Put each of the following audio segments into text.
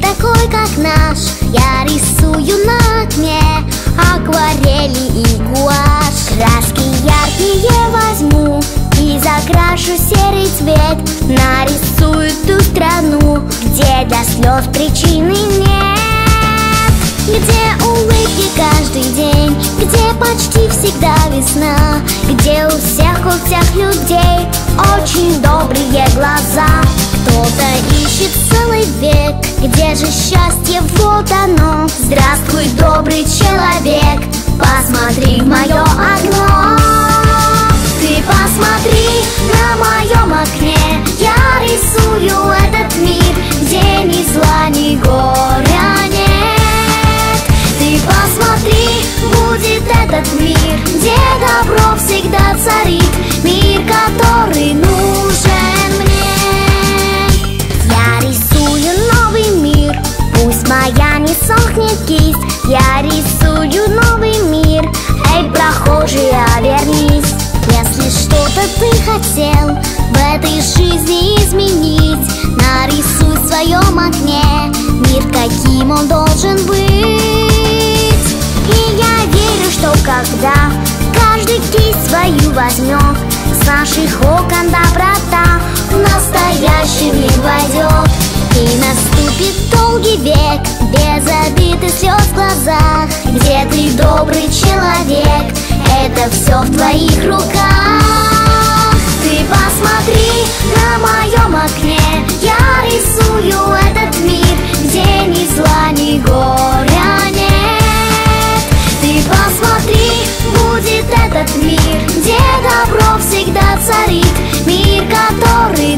такой, как наш. Я рисую на окне Акварели и гуашь. Краски яркие возьму И закрашу серый цвет. Нарисую ту страну Где для слез причины нет. Где улыбки каждый день Где почти всегда весна. Где у всех, у всех людей Очень добрые глаза. Кто-то ищет век Где же счастье, вот оно. Здравствуй, добрый человек. Посмотри в мое окно. Ты посмотри на моем окне. Я рисую этот мир Где ни зла, ни горя нет. Ты посмотри, будет этот мир Где добро всегда царит. Мир, который нужен хотел В этой жизни изменить. Нарисуй в своем окне Мир, каким он должен быть. И я верю, что когда Каждый кисть свою возьмет С наших окон доброта В настоящий мир войдет И наступит долгий век Без обид и слез в глазах Где ты добрый человек. Это все в твоих руках на моем окне. Я рисую этот мир Где ни зла, ни горя нет. Ты посмотри, будет этот мир Где добро всегда царит. Мир, который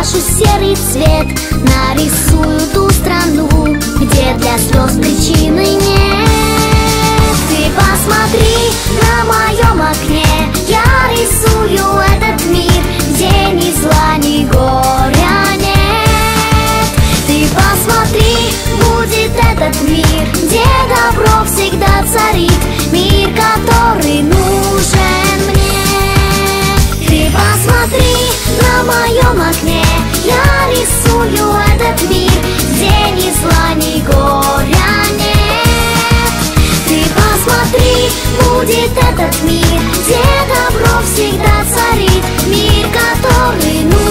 закрашу серый цвет Нарисую ту страну Где для слез причины нет. Ты посмотри на моем окне будет этот мир, где добро всегда царит, мир, который нужен.